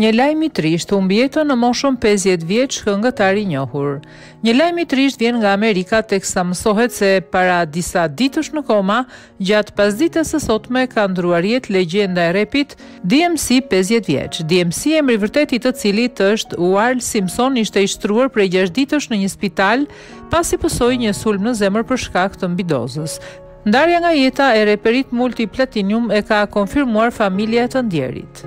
Një lajm i trishtë humb jetën në moshën 50 vjeç këngëtari i njohur. Një lajm i trishtë vjen nga Amerika teksa mësohet se para disa ditësh në koma, gjatë pasdites së sotme ka ndruar jetë legjenda e repit DMC 50 vjeç. DMC emri i vërtetë i të cilit është Uarl Simpson ishte i shtruar prej 6 ditësh në një spital pasi pësoi një sulm në zemër për shkak të mbidozës. Ndarja nga jeta e reperit multiplatinum e ka konfirmuar familja e të ndjerit.